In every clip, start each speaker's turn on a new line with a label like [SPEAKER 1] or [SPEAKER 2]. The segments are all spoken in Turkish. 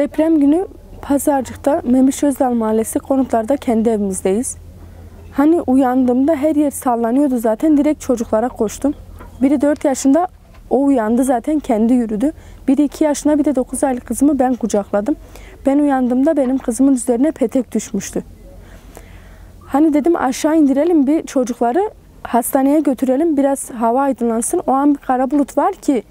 [SPEAKER 1] Deprem günü Pazarcık'ta Memiş Özdal Mahallesi konutlarda kendi evimizdeyiz. Hani uyandığımda her yer sallanıyordu zaten direkt çocuklara koştum. Biri 4 yaşında o uyandı zaten kendi yürüdü. Biri 2 yaşında bir de 9 aylık kızımı ben kucakladım. Ben uyandığımda benim kızımın üzerine petek düşmüştü. Hani dedim aşağı indirelim bir çocukları hastaneye götürelim biraz hava aydınlansın. O an bir kara bulut var ki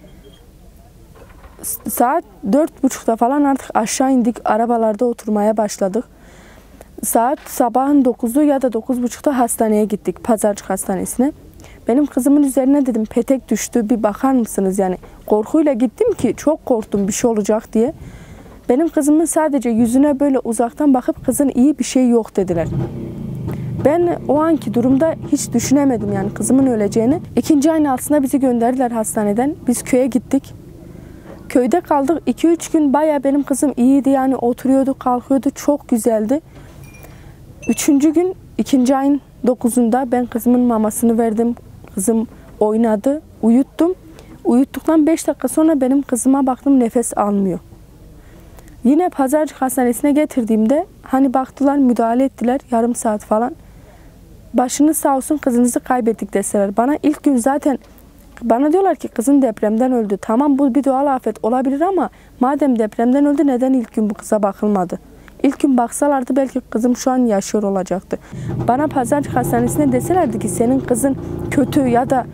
[SPEAKER 1] saat dört buçukta falan artık aşağı indik. Arabalarda oturmaya başladık. Saat sabahın 9'u ya da 9.30'da hastaneye gittik. Pazarcık Hastanesi'ne. Benim kızımın üzerine dedim petek düştü bir bakar mısınız yani. Korkuyla gittim ki çok korktum bir şey olacak diye. Benim kızımın sadece yüzüne böyle uzaktan bakıp kızın iyi bir şey yok dediler. Ben o anki durumda hiç düşünemedim yani kızımın öleceğini. İkinci ayın altında bizi gönderdiler hastaneden. Biz köye gittik. Köyde kaldık. 2-3 gün baya benim kızım iyiydi yani oturuyordu, kalkıyordu. Çok güzeldi. Üçüncü gün ikinci ayın dokuzunda ben kızımın mamasını verdim. Kızım oynadı, uyuttum. Uyuttuktan 5 dakika sonra benim kızıma baktım nefes almıyor. Yine Pazarcık Hastanesi'ne getirdiğimde hani baktılar müdahale ettiler yarım saat falan. Başınız sağ olsun kızınızı kaybettik deseler. Bana ilk gün zaten bana diyorlar ki kızın depremden öldü. Tamam bu bir doğal afet olabilir ama madem depremden öldü neden ilk gün bu kıza bakılmadı? İlk gün baksalardı belki kızım şu an yaşıyor olacaktı. Bana Pazarcık Hastanesi'ne deselerdi ki senin kızın kötü ya da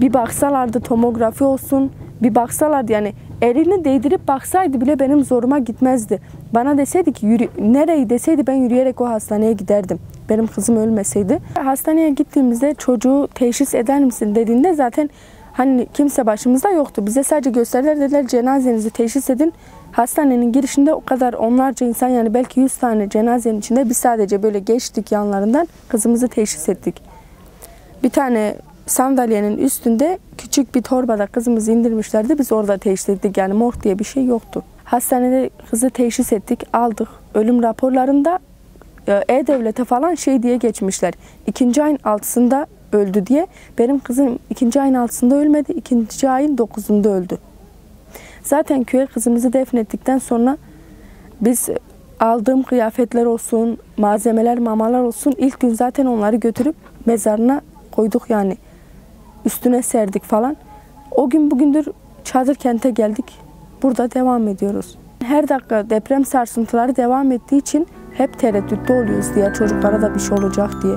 [SPEAKER 1] bir baksalardı tomografi olsun bir baksalardı yani elini değdirip baksaydı bile benim zoruma gitmezdi. Bana deseydi ki yürü, nereyi deseydi ben yürüyerek o hastaneye giderdim. Benim kızım ölmeseydi. Hastaneye gittiğimizde çocuğu teşhis eder misin dediğinde zaten hani kimse başımızda yoktu. Bize sadece gösterdiler dediler cenazenizi teşhis edin. Hastanenin girişinde o kadar onlarca insan yani belki 100 tane cenazenin içinde biz sadece böyle geçtik yanlarından kızımızı teşhis ettik. Bir tane sandalyenin üstünde küçük bir torbada kızımızı indirmişlerdi. Biz orada teşhis ettik yani morg diye bir şey yoktu. Hastanede kızı teşhis ettik, aldık. Ölüm raporlarında E-Devlet'e falan şey diye geçmişler. İkinci ayın altısında öldü diye. Benim kızım ikinci ayın altısında ölmedi, ikinci ayın dokuzunda öldü. Zaten köye kızımızı defnettikten sonra biz aldığım kıyafetler olsun, malzemeler, mamalar olsun ilk gün zaten onları götürüp mezarına koyduk yani. Üstüne serdik falan. O gün bugündür çadır kente geldik. Burada devam ediyoruz. Her dakika deprem sarsıntıları devam ettiği için hep tereddütte oluyoruz diye çocuklara da bir şey olacak diye.